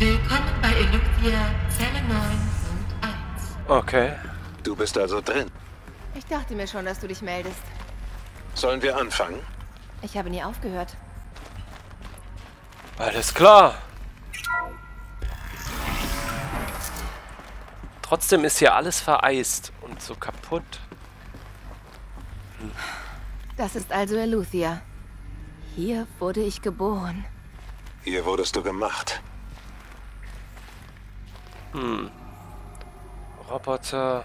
Willkommen bei Eluxia Zelle 9 und 1. Okay. Du bist also drin. Ich dachte mir schon, dass du dich meldest. Sollen wir anfangen? Ich habe nie aufgehört. Alles klar. Trotzdem ist hier alles vereist und so kaputt. Das ist also Eluthia. Hier wurde ich geboren. Hier wurdest du gemacht. Roboter.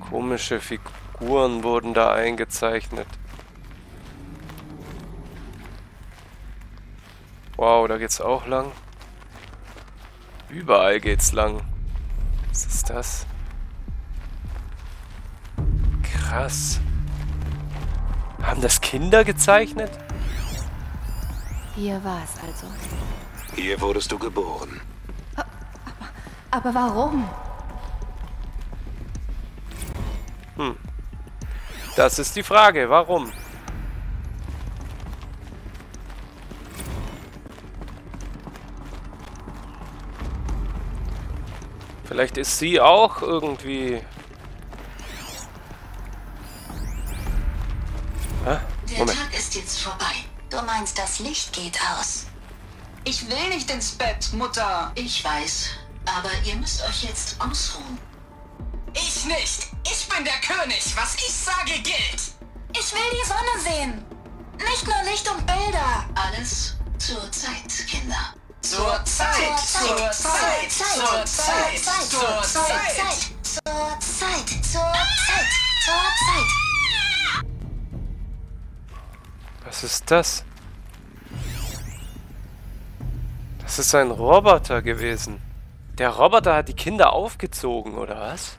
Komische Figuren wurden da eingezeichnet. Wow, da geht's auch lang. Überall geht's lang. Was ist das? Krass. Haben das Kinder gezeichnet? Hier war es also. Hier wurdest du geboren. Aber warum? Das ist die Frage. Warum? Vielleicht ist sie auch irgendwie... Hä? Der Moment. Tag ist jetzt vorbei. Du meinst, das Licht geht aus? Ich will nicht ins Bett, Mutter. Ich weiß. Aber ihr müsst euch jetzt ausruhen. Ich nicht. Ich bin der König. Was ich sage, gilt. Ich will die Sonne sehen. Nicht nur Licht und Bilder. Alles zur Zeit, Kinder. Zur Zeit. Zur Zeit. Zur Zeit. Zur Zeit. Zur Zeit. Zur Zeit. Zur Zeit. Was ist das? Das ist ein Roboter gewesen. Der Roboter hat die Kinder aufgezogen, oder was?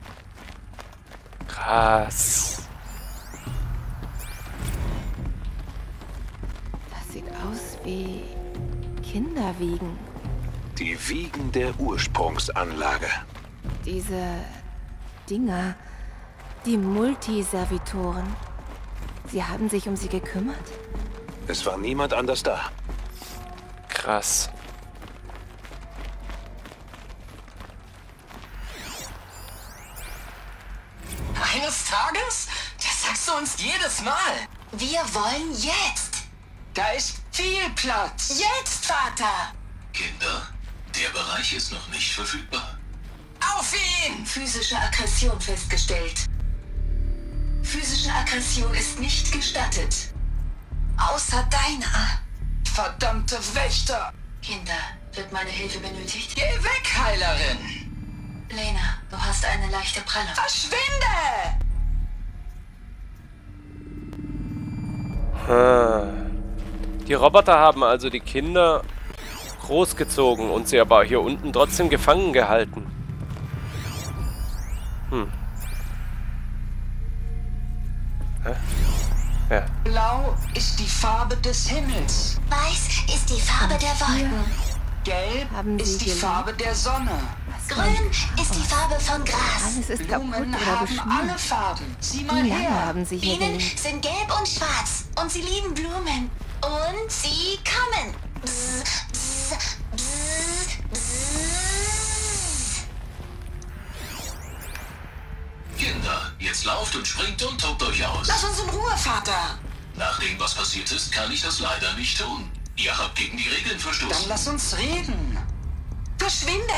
Krass. Das sieht aus wie Kinderwiegen. Die Wiegen der Ursprungsanlage. Diese Dinger, die Multiservitoren. Sie haben sich um sie gekümmert? Es war niemand anders da. Krass. Eines Tages? Das sagst du uns jedes Mal. Wir wollen jetzt. Da ist viel Platz. Jetzt, Vater. Kinder, der Bereich ist noch nicht verfügbar. Auf ihn! Physische Aggression festgestellt. Physische Aggression ist nicht gestattet. Außer deiner. Verdammte Wächter! Kinder, wird meine Hilfe benötigt? Geh weg, Heilerin! Lena, du hast eine leichte Prellung. Verschwinde! Die Roboter haben also die Kinder großgezogen und sie aber hier unten trotzdem gefangen gehalten. Hm. Hä? Ja. Blau ist die Farbe des Himmels. Weiß ist die Farbe der Wolken. Gelb Haben Sie ist die? Farbe der Sonne. Grün ist die Farbe von Gras. Alles ist kaputt Blumen oder haben beschmiert. alle Farben. Sieh mal Wie lange her. haben Sie hier Bienen gelebt? sind gelb und schwarz und sie lieben Blumen. Und sie kommen. Bzz, bzz, bzz, bzz. Kinder, jetzt lauft und springt und tobt euch aus. Lass uns in Ruhe, Vater. Nach dem, was passiert ist, kann ich das leider nicht tun. Ihr habt gegen die Regeln Dann verstoßen. lass uns reden. Verschwinde!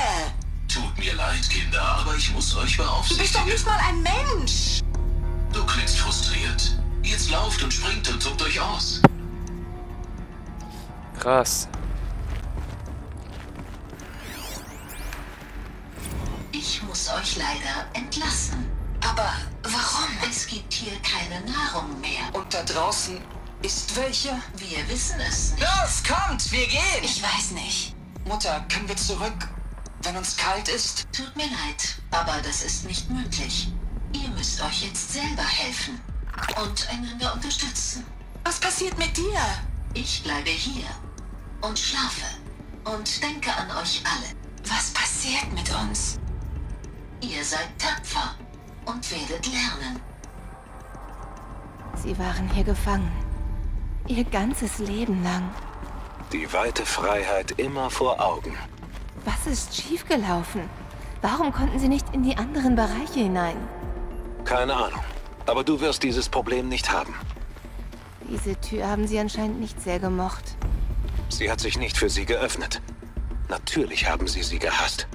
Tut mir leid, Kinder, aber ich muss euch Du bist doch beaufsichtigen. nicht mal ein Mensch. Du klingst frustriert. Jetzt lauft und springt und tobt euch aus. Krass. Ich muss euch leider entlassen. Aber warum? Es gibt hier keine Nahrung mehr. Und da draußen ist welche? Wir wissen es nicht. Los, kommt, wir gehen! Ich weiß nicht. Mutter, können wir zurück, wenn uns kalt ist? Tut mir leid, aber das ist nicht möglich. Ihr müsst euch jetzt selber helfen und einander unterstützen. Was passiert mit dir? Ich bleibe hier und schlafe und denke an euch alle. Was passiert mit uns? Ihr seid tapfer und werdet lernen. Sie waren hier gefangen. Ihr ganzes Leben lang. Die weite Freiheit immer vor Augen. Was ist schiefgelaufen? Warum konnten sie nicht in die anderen Bereiche hinein? Keine Ahnung. Aber du wirst dieses Problem nicht haben. Diese Tür haben sie anscheinend nicht sehr gemocht. Sie hat sich nicht für sie geöffnet. Natürlich haben sie sie gehasst.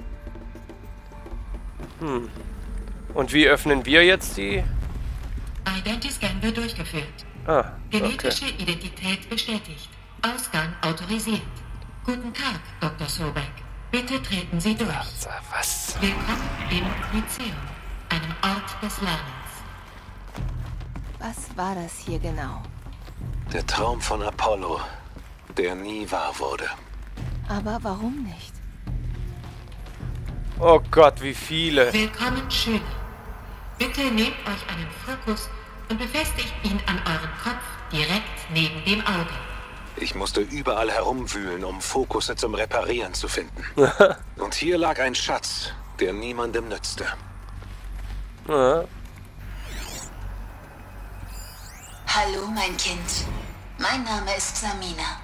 Und wie öffnen wir jetzt die? Identiscan wird durchgeführt. Ah, okay. Genetische Identität bestätigt. Ausgang autorisiert. Guten Tag, Dr. Sobeck. Bitte treten Sie durch. Also, was? Willkommen im Lyzeum, einem Ort des Lernens. Was war das hier genau? Der Traum von Apollo, der nie wahr wurde. Aber warum nicht? Oh Gott, wie viele. Willkommen, Schüler. Bitte nehmt euch einen Fokus und befestigt ihn an euren Kopf direkt neben dem Auge. Ich musste überall herumwühlen, um Fokusse zum Reparieren zu finden. Und hier lag ein Schatz, der niemandem nützte. Ja, Hallo, mein Kind. Mein Name ist Samina.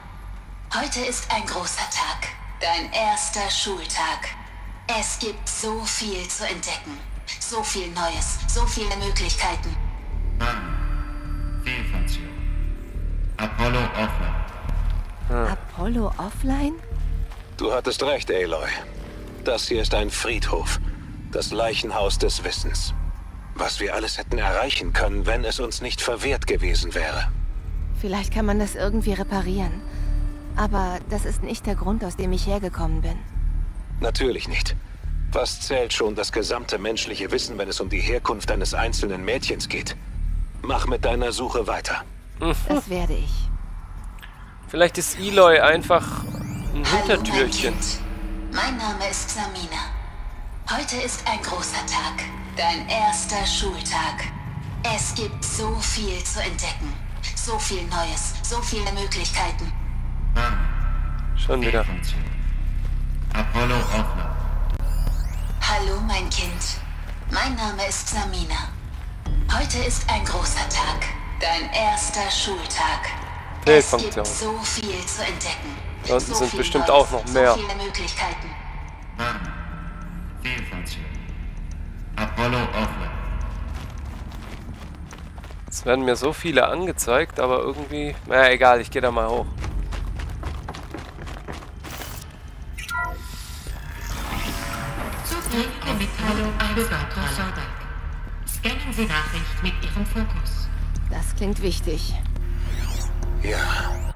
Heute ist ein großer Tag. Dein erster Schultag. Es gibt so viel zu entdecken. So viel Neues. So viele Möglichkeiten. Fehlfunktion. Apollo offen. Apollo offline? Du hattest recht, Aloy. Das hier ist ein Friedhof. Das Leichenhaus des Wissens. Was wir alles hätten erreichen können, wenn es uns nicht verwehrt gewesen wäre. Vielleicht kann man das irgendwie reparieren. Aber das ist nicht der Grund, aus dem ich hergekommen bin. Natürlich nicht. Was zählt schon das gesamte menschliche Wissen, wenn es um die Herkunft eines einzelnen Mädchens geht? Mach mit deiner Suche weiter. Das werde ich. Vielleicht ist Eloy einfach ein Hallo, mein Hintertürchen. Kind. Mein Name ist Samina. Heute ist ein großer Tag. Dein erster Schultag. Es gibt so viel zu entdecken. So viel Neues. So viele Möglichkeiten. Schon wieder. Apollo offen. Hallo, mein Kind. Mein Name ist Samina. Heute ist ein großer Tag. Dein erster Schultag. Es gibt Fehlfunktion. so viel zu entdecken. Da unten so sind bestimmt Neues, auch noch mehr. So viele Möglichkeiten. Fehlfunktion. Apollo offen. Es werden mir so viele angezeigt, aber irgendwie... Na egal, ich gehe da mal hoch. Zugriff Mitteilung an Dr. Scannen Sie Nachricht mit Ihrem Fokus. Das klingt wichtig. Ja.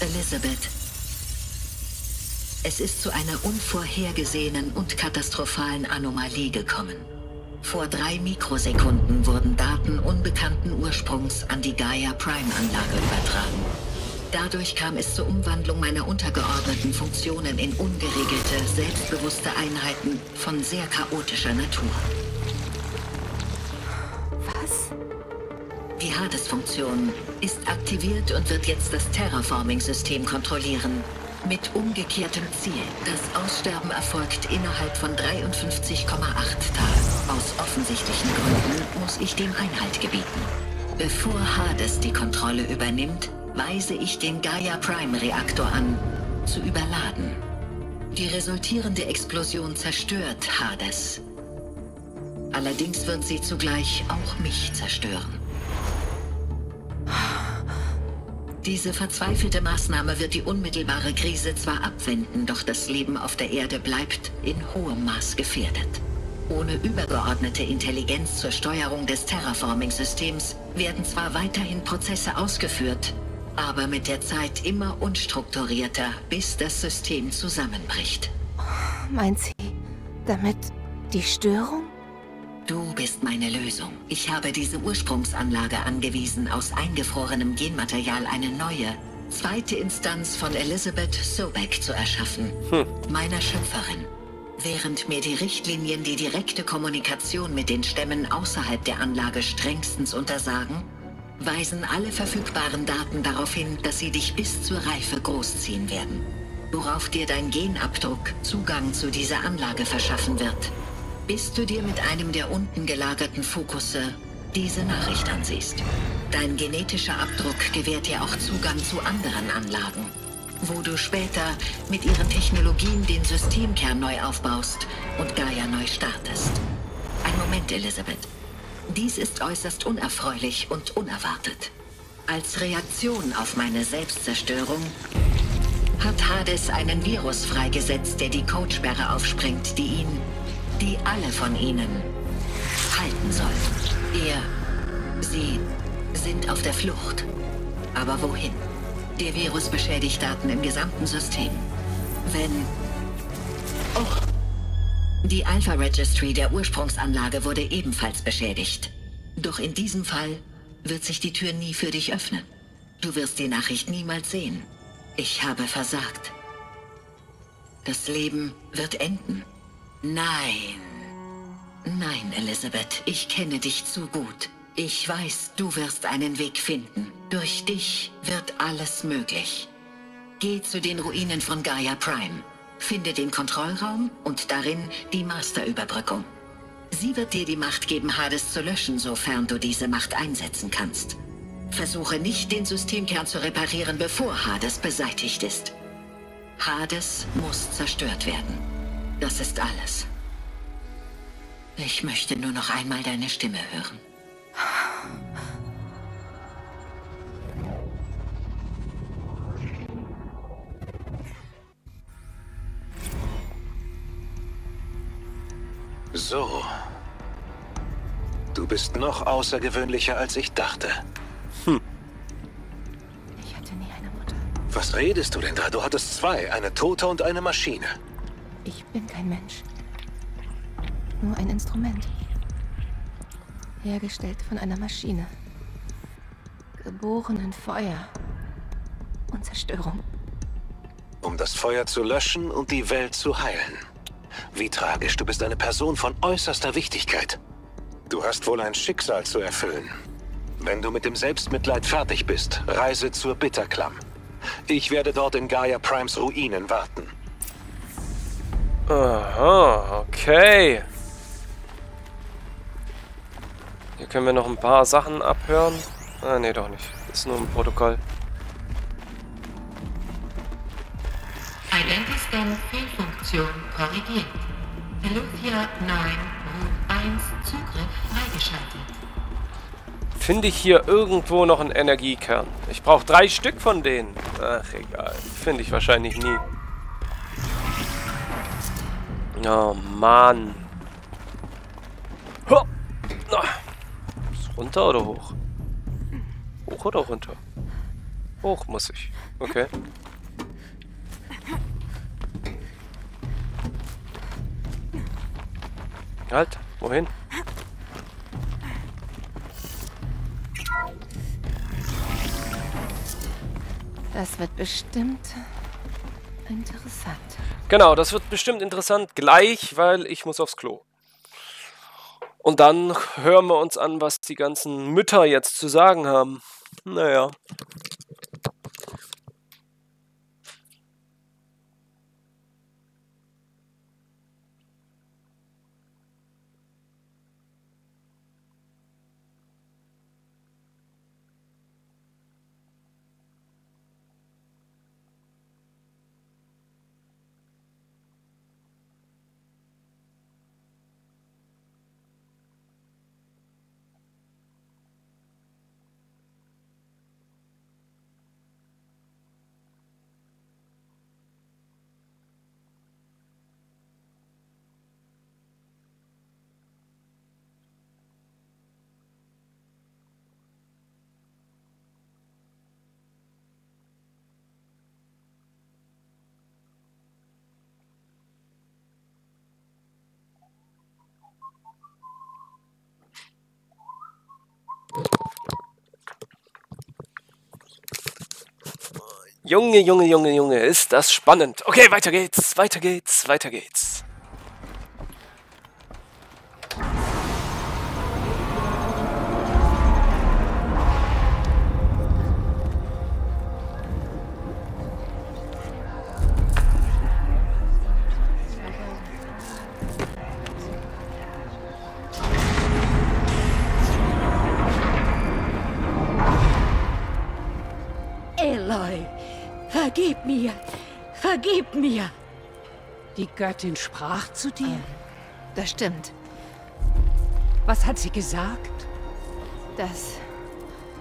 Elizabeth. Es ist zu einer unvorhergesehenen und katastrophalen Anomalie gekommen. Vor drei Mikrosekunden wurden Daten unbekannten Ursprungs an die Gaia Prime-Anlage übertragen. Dadurch kam es zur Umwandlung meiner untergeordneten Funktionen in ungeregelte, selbstbewusste Einheiten von sehr chaotischer Natur. Was? Die Hades-Funktion ist aktiviert und wird jetzt das Terraforming-System kontrollieren. Mit umgekehrtem Ziel. Das Aussterben erfolgt innerhalb von 53,8 Tagen. Aus offensichtlichen Gründen muss ich dem Einhalt gebieten. Bevor Hades die Kontrolle übernimmt, weise ich den Gaia Prime Reaktor an, zu überladen. Die resultierende Explosion zerstört Hades. Allerdings wird sie zugleich auch mich zerstören. Diese verzweifelte Maßnahme wird die unmittelbare Krise zwar abwenden, doch das Leben auf der Erde bleibt in hohem Maß gefährdet. Ohne übergeordnete Intelligenz zur Steuerung des Terraforming-Systems werden zwar weiterhin Prozesse ausgeführt, aber mit der Zeit immer unstrukturierter, bis das System zusammenbricht. Meint sie damit die Störung? Du bist meine Lösung. Ich habe diese Ursprungsanlage angewiesen, aus eingefrorenem Genmaterial eine neue, zweite Instanz von Elizabeth Sobeck zu erschaffen, meiner Schöpferin. Während mir die Richtlinien die direkte Kommunikation mit den Stämmen außerhalb der Anlage strengstens untersagen, weisen alle verfügbaren Daten darauf hin, dass sie dich bis zur Reife großziehen werden. worauf dir dein Genabdruck Zugang zu dieser Anlage verschaffen wird, bis du dir mit einem der unten gelagerten Fokusse diese Nachricht ansiehst. Dein genetischer Abdruck gewährt dir auch Zugang zu anderen Anlagen, wo du später mit ihren Technologien den Systemkern neu aufbaust und Gaia neu startest. Ein Moment, Elisabeth. Dies ist äußerst unerfreulich und unerwartet. Als Reaktion auf meine Selbstzerstörung hat Hades einen Virus freigesetzt, der die Codesperre aufspringt, die ihn, die alle von ihnen, halten soll. Er, sie sind auf der Flucht. Aber wohin? Der Virus beschädigt Daten im gesamten System. Wenn... Oh. Die Alpha Registry der Ursprungsanlage wurde ebenfalls beschädigt. Doch in diesem Fall wird sich die Tür nie für dich öffnen. Du wirst die Nachricht niemals sehen. Ich habe versagt. Das Leben wird enden. Nein. Nein, Elisabeth, ich kenne dich zu gut. Ich weiß, du wirst einen Weg finden. Durch dich wird alles möglich. Geh zu den Ruinen von Gaia Prime. Finde den Kontrollraum und darin die Masterüberbrückung. Sie wird dir die Macht geben, Hades zu löschen, sofern du diese Macht einsetzen kannst. Versuche nicht, den Systemkern zu reparieren, bevor Hades beseitigt ist. Hades muss zerstört werden. Das ist alles. Ich möchte nur noch einmal deine Stimme hören. So. Du bist noch außergewöhnlicher, als ich dachte. Ich hatte nie eine Mutter. Was redest du denn da? Du hattest zwei, eine Tote und eine Maschine. Ich bin kein Mensch. Nur ein Instrument. Hergestellt von einer Maschine. Geboren in Feuer und Zerstörung. Um das Feuer zu löschen und die Welt zu heilen. Wie tragisch, du bist eine Person von äußerster Wichtigkeit. Du hast wohl ein Schicksal zu erfüllen. Wenn du mit dem Selbstmitleid fertig bist, reise zur Bitterklamm. Ich werde dort in Gaia Primes Ruinen warten. Aha, okay. Hier können wir noch ein paar Sachen abhören. Ah, nee, doch nicht. Ist nur ein Protokoll. Identiscan Fehlfunktion korrigiert. Velocia 9 Route 1 Zugriff freigeschaltet. Finde ich hier irgendwo noch einen Energiekern? Ich brauche drei Stück von denen. Ach, egal. Finde ich wahrscheinlich nie. Oh, Mann. Ho! Ah. Ist runter oder hoch? Hoch oder runter? Hoch muss ich. Okay. Halt, wohin? Das wird bestimmt interessant. Genau, das wird bestimmt interessant gleich, weil ich muss aufs Klo. Und dann hören wir uns an, was die ganzen Mütter jetzt zu sagen haben. Naja. Junge, Junge, Junge, Junge, ist das spannend. Okay, weiter geht's, weiter geht's, weiter geht's. Göttin sprach zu dir? Das stimmt. Was hat sie gesagt? Dass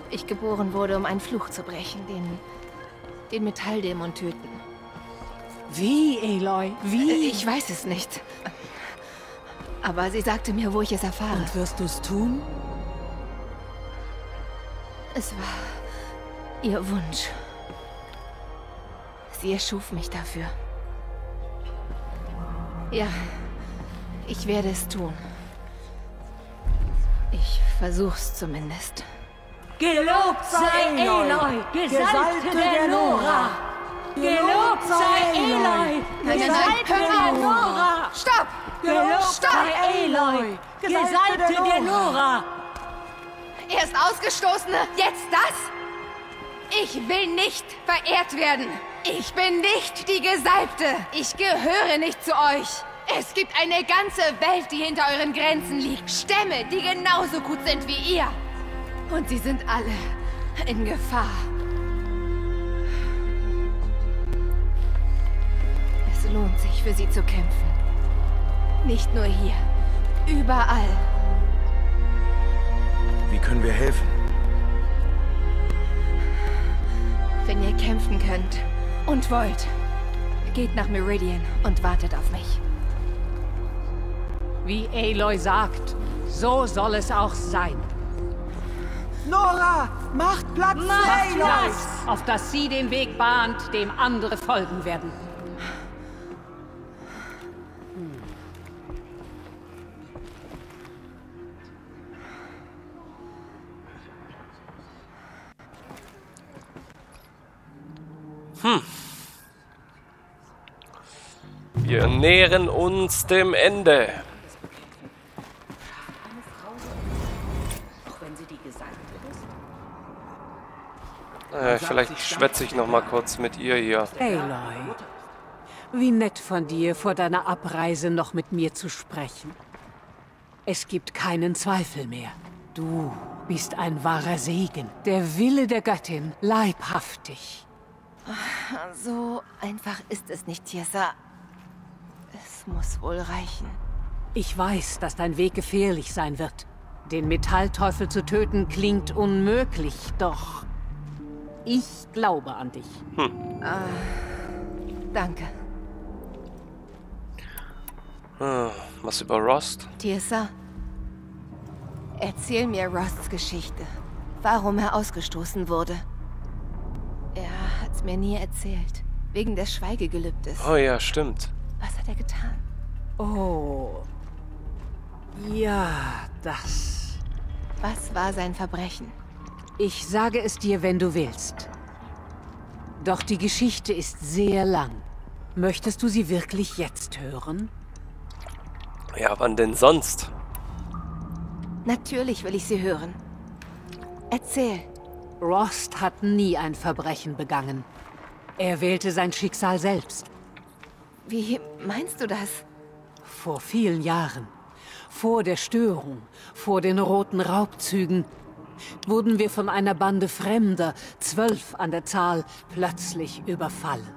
ich geboren wurde, um einen Fluch zu brechen, den, den Metalldämon töten. Wie, Eloy? Wie? Äh, Ich weiß es nicht. Aber sie sagte mir, wo ich es erfahre. Und wirst du es tun? Es war ihr Wunsch. Sie erschuf mich dafür. Ja, ich werde es tun. Ich versuch's zumindest. Gelobt sei Eloy, Gesalbte der Nora! Gelobt sei nein, Gesalbte der! Nora! Stopp! Gelobt Stopp! sei Eloy, Gesalbte der Nora! Er ist Ausgestoßene! Jetzt das? Ich will nicht verehrt werden! Ich bin nicht die Gesalbte! Ich gehöre nicht zu euch! Es gibt eine ganze Welt, die hinter euren Grenzen liegt. Stämme, die genauso gut sind wie ihr. Und sie sind alle in Gefahr. Es lohnt sich, für sie zu kämpfen. Nicht nur hier. Überall. Wie können wir helfen? Wenn ihr kämpfen könnt und wollt, geht nach Meridian und wartet auf mich. Wie Aloy sagt, so soll es auch sein. Nora, macht Platz für Macht Aloy! Platz, auf dass sie den Weg bahnt, dem andere folgen werden. Wir nähern uns dem Ende. Äh, vielleicht schwätze ich noch mal kurz mit ihr hier. Aloy, wie nett von dir, vor deiner Abreise noch mit mir zu sprechen. Es gibt keinen Zweifel mehr. Du bist ein wahrer Segen. Der Wille der Göttin, leibhaftig. So einfach ist es nicht, Tessa. Es muss wohl reichen. Ich weiß, dass dein Weg gefährlich sein wird. Den Metallteufel zu töten klingt unmöglich, doch ich glaube an dich. Danke. Ah, was über Rost? Tessa, erzähl mir Rosts Geschichte. Warum er ausgestoßen wurde. Mir nie erzählt. Wegen des Schweigegelübdes. Oh ja, stimmt. Was hat er getan? Oh. Ja, das. Was war sein Verbrechen? Ich sage es dir, wenn du willst. Doch die Geschichte ist sehr lang. Möchtest du sie wirklich jetzt hören? Ja, wann denn sonst? Natürlich will ich sie hören. Erzähl. Rost hat nie ein Verbrechen begangen. Er wählte sein Schicksal selbst. Wie meinst du das? Vor vielen Jahren. Vor der Störung, vor den roten Raubzügen, wurden wir von einer Bande Fremder, zwölf an der Zahl, plötzlich überfallen.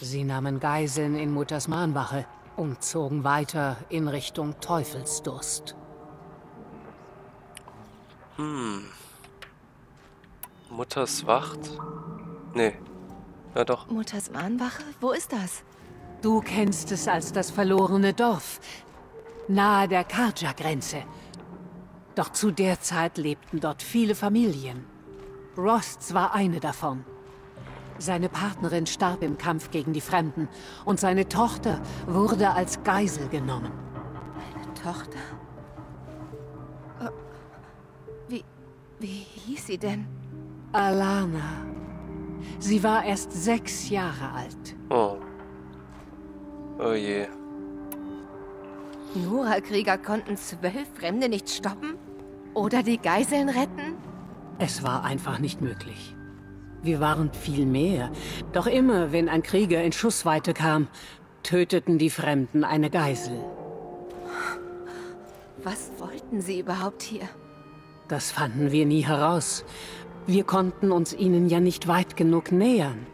Sie nahmen Geiseln in Mutters Mahnwache und zogen weiter in Richtung Teufelsdurst. Mutters Wacht? Nee. Ja doch. Mutters Mahnwache? Wo ist das? Du kennst es als das verlorene Dorf, nahe der Karja-Grenze. Doch zu der Zeit lebten dort viele Familien. Rosts war eine davon. Seine Partnerin starb im Kampf gegen die Fremden und seine Tochter wurde als Geisel genommen. Eine Tochter. Äh, Wie, wie hieß sie denn? Alana. Sie war erst sechs Jahre alt. Oh. Oh je. Nora-Krieger konnten zwölf Fremde nicht stoppen? Oder die Geiseln retten? Es war einfach nicht möglich. Wir waren viel mehr. Doch immer, wenn ein Krieger in Schussweite kam, töteten die Fremden eine Geisel. Was wollten sie überhaupt hier? Das fanden wir nie heraus. Wir konnten uns ihnen ja nicht weit genug nähern.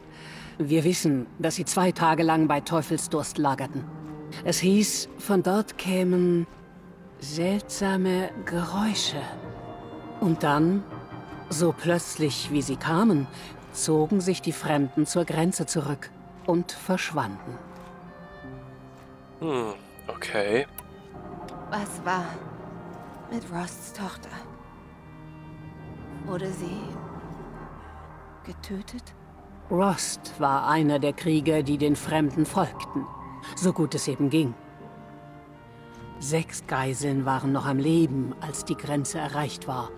Wir wissen, dass sie zwei Tage lang bei Teufelsdurst lagerten. Es hieß, von dort kämen seltsame Geräusche. Und dann, so plötzlich wie sie kamen, zogen sich die Fremden zur Grenze zurück und verschwanden. Hm, okay. Was war mit Rosts Tochter? Wurde sie getötet? Rost war einer der Krieger, die den Fremden folgten, so gut es eben ging. Sechs Geiseln waren noch am Leben, als die Grenze erreicht war,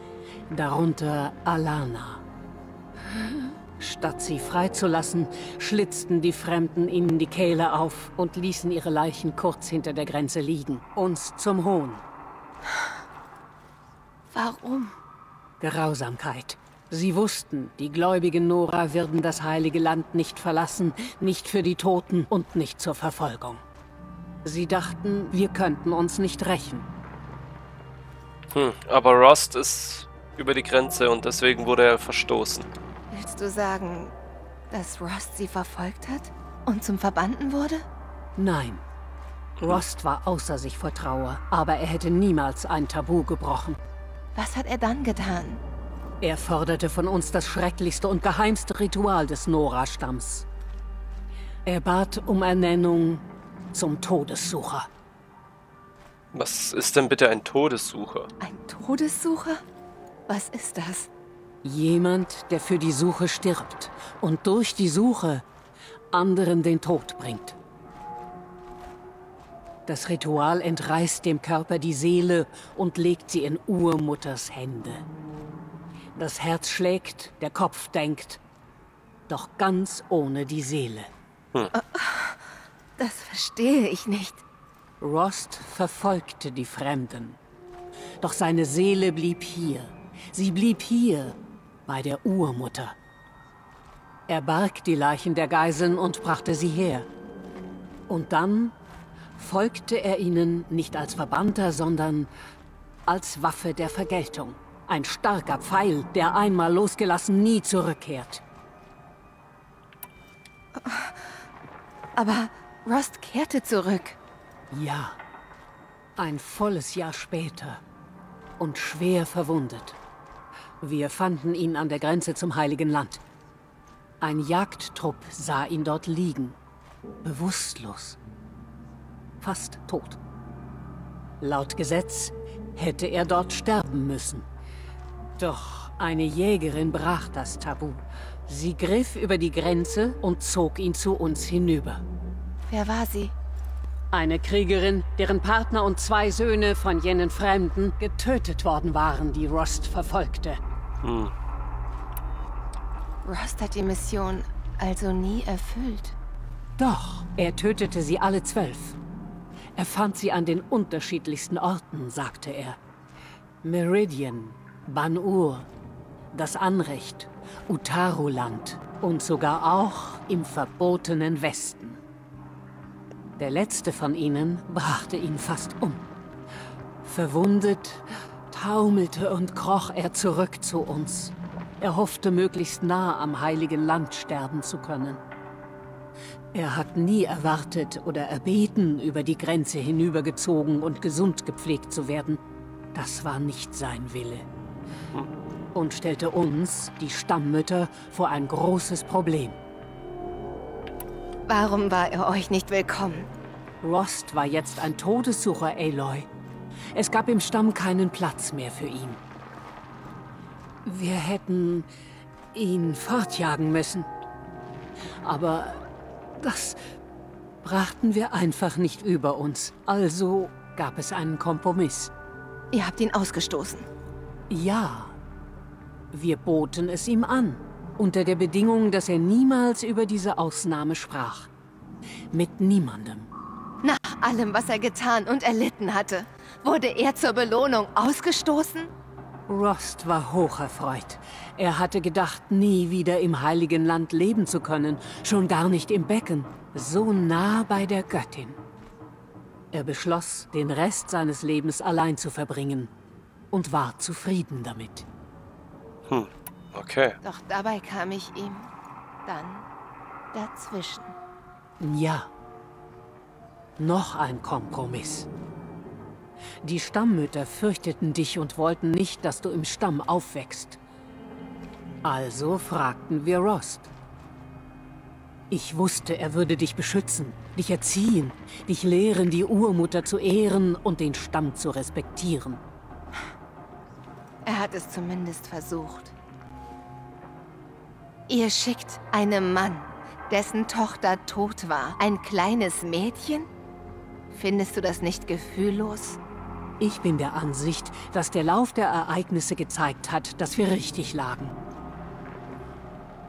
darunter Alana. Statt sie freizulassen, schlitzten die Fremden ihnen die Kehle auf und ließen ihre Leichen kurz hinter der Grenze liegen, uns zum Hohn. Warum? Grausamkeit. Sie wussten, die gläubigen Nora würden das heilige Land nicht verlassen, nicht für die Toten und nicht zur Verfolgung. Sie dachten, wir könnten uns nicht rächen. Hm, aber Rust ist über die Grenze und deswegen wurde er verstoßen. Willst du sagen, dass Rost sie verfolgt hat und zum Verbannten wurde? Nein. Rost war außer sich vor Trauer, aber er hätte niemals ein Tabu gebrochen. Was hat er dann getan? Er forderte von uns das schrecklichste und geheimste Ritual des Nora-Stamms. Er bat um Ernennung zum Todessucher. Was ist denn bitte ein Todessucher? Ein Todessucher? Was ist das? Jemand, der für die Suche stirbt und durch die Suche anderen den Tod bringt. Das Ritual entreißt dem Körper die Seele und legt sie in Urmutters Hände. Das Herz schlägt, der Kopf denkt, doch ganz ohne die Seele. Hm. Das verstehe ich nicht. Rost verfolgte die Fremden. Doch seine Seele blieb hier. Sie blieb hier, bei der Urmutter. Er barg die Leichen der Geiseln und brachte sie her. Und dann folgte er ihnen nicht als Verbannter, sondern als Waffe der Vergeltung. Ein starker Pfeil, der einmal losgelassen nie zurückkehrt. Aber Rust kehrte zurück. Ja. Ein volles Jahr später. Und schwer verwundet. Wir fanden ihn an der Grenze zum Heiligen Land. Ein Jagdtrupp sah ihn dort liegen. Bewusstlos. Fast tot. Laut Gesetz hätte er dort sterben müssen. Doch eine Jägerin brach das Tabu. Sie griff über die Grenze und zog ihn zu uns hinüber. Wer war sie? Eine Kriegerin, deren Partner und zwei Söhne von jenen Fremden getötet worden waren, die Rost verfolgte. Hm. Rost hat die Mission also nie erfüllt. Doch, er tötete sie alle zwölf. Er fand sie an den unterschiedlichsten Orten, sagte er. Meridian, Ban-Ur, das Anrecht, Utaruland und sogar auch im verbotenen Westen. Der letzte von ihnen brachte ihn fast um. Verwundet taumelte und kroch er zurück zu uns. Er hoffte, möglichst nah am heiligen Land sterben zu können. Er hat nie erwartet oder erbeten, über die Grenze hinübergezogen und gesund gepflegt zu werden. Das war nicht sein Wille. Und stellte uns, die Stammmütter, vor ein großes Problem. Warum war er euch nicht willkommen? Rost war jetzt ein Todessucher, Aloy. Es gab im Stamm keinen Platz mehr für ihn. Wir hätten ihn fortjagen müssen. Aber das brachten wir einfach nicht über uns. Also gab es einen Kompromiss. Ihr habt ihn ausgestoßen? Ja. Wir boten es ihm an. Unter der Bedingung, dass er niemals über diese Ausnahme sprach. Mit niemandem. Nach allem, was er getan und erlitten hatte, wurde er zur Belohnung ausgestoßen? Rost war hocherfreut. Er hatte gedacht, nie wieder im Heiligen Land leben zu können, schon gar nicht im Becken, so nah bei der Göttin. Er beschloss, den Rest seines Lebens allein zu verbringen und war zufrieden damit. Hm, okay. Doch dabei kam ich ihm dann dazwischen. Ja. Noch ein Kompromiss. Die Stammmütter fürchteten dich und wollten nicht, dass du im Stamm aufwächst. Also fragten wir Rost. Ich wusste, er würde dich beschützen, dich erziehen, dich lehren, die Urmutter zu ehren und den Stamm zu respektieren. Er hat es zumindest versucht. Ihr schickt einem Mann, dessen Tochter tot war, ein kleines Mädchen? Findest du das nicht gefühllos? Ich bin der Ansicht, dass der Lauf der Ereignisse gezeigt hat, dass wir richtig lagen.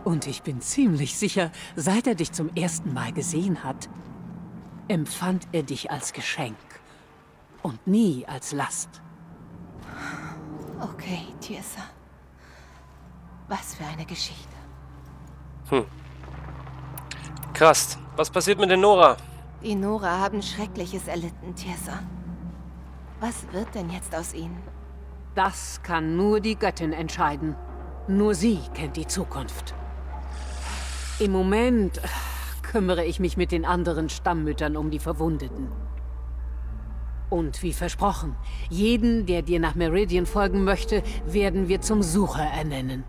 Und ich bin ziemlich sicher, seit er dich zum ersten Mal gesehen hat, empfand er dich als Geschenk und nie als Last. Okay, Tirsa. Was für eine Geschichte. Hm. Krass. Was passiert mit den Nora? Die Nora haben Schreckliches erlitten, Tirsa. Was wird denn jetzt aus ihnen? Das kann nur die Göttin entscheiden. Nur sie kennt die Zukunft. Im Moment äh, kümmere ich mich mit den anderen Stammmüttern um die Verwundeten. Und wie versprochen, jeden, der dir nach Meridian folgen möchte, werden wir zum Sucher ernennen.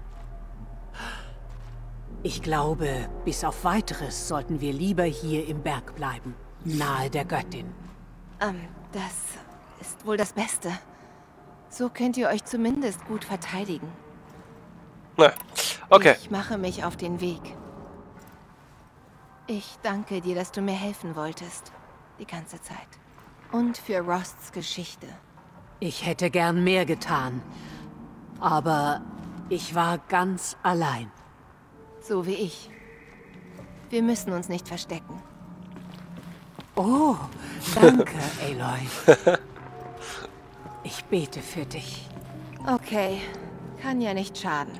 Ich glaube, bis auf weiteres sollten wir lieber hier im Berg bleiben, nahe der Göttin. Ähm, das ist wohl das Beste. So könnt ihr euch zumindest gut verteidigen. Na, okay. Ich mache mich auf den Weg. Ich danke dir, dass du mir helfen wolltest. Die ganze Zeit. Und für Rosts Geschichte. Ich hätte gern mehr getan. Aber ich war ganz allein. So wie ich. Wir müssen uns nicht verstecken. Oh, danke, Aloy. Ich bete für dich. Okay, kann ja nicht schaden.